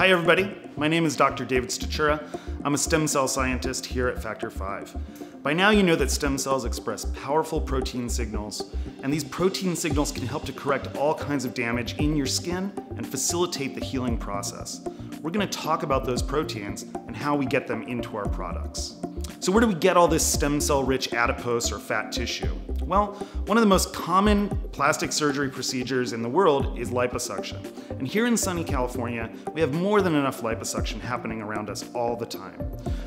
Hi everybody, my name is Dr. David Stachura. I'm a stem cell scientist here at FACTORFIVE. By now you know that stem cells express powerful protein signals, and these protein signals can help to correct all kinds of damage in your skin and facilitate the healing process. We're gonna talk about those proteins and how we get them into our products. So where do we get all this stem cell rich adipose or fat tissue? Well, one of the most common plastic surgery procedures in the world is liposuction. And here in sunny California, we have more than enough liposuction happening around us all the time.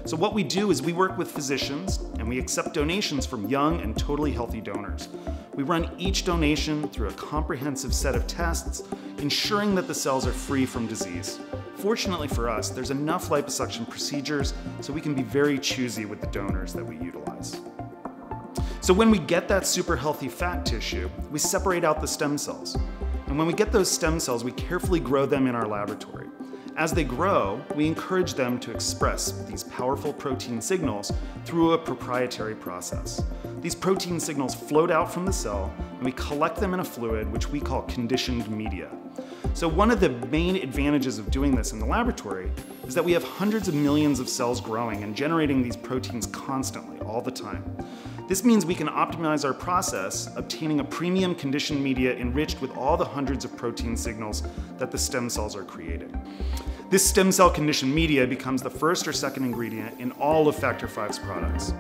So what we do is we work with physicians and we accept donations from young and totally healthy donors. We run each donation through a comprehensive set of tests, ensuring that the cells are free from disease. Fortunately for us, there's enough liposuction procedures so we can be very choosy with the donors that we utilize. So when we get that super healthy fat tissue, we separate out the stem cells. And when we get those stem cells, we carefully grow them in our laboratory. As they grow, we encourage them to express these powerful protein signals through a proprietary process. These protein signals float out from the cell, and we collect them in a fluid which we call conditioned media. So one of the main advantages of doing this in the laboratory is that we have hundreds of millions of cells growing and generating these proteins constantly, all the time. This means we can optimize our process, obtaining a premium conditioned media enriched with all the hundreds of protein signals that the stem cells are creating. This stem cell conditioned media becomes the first or second ingredient in all of FACTORFIVE's products.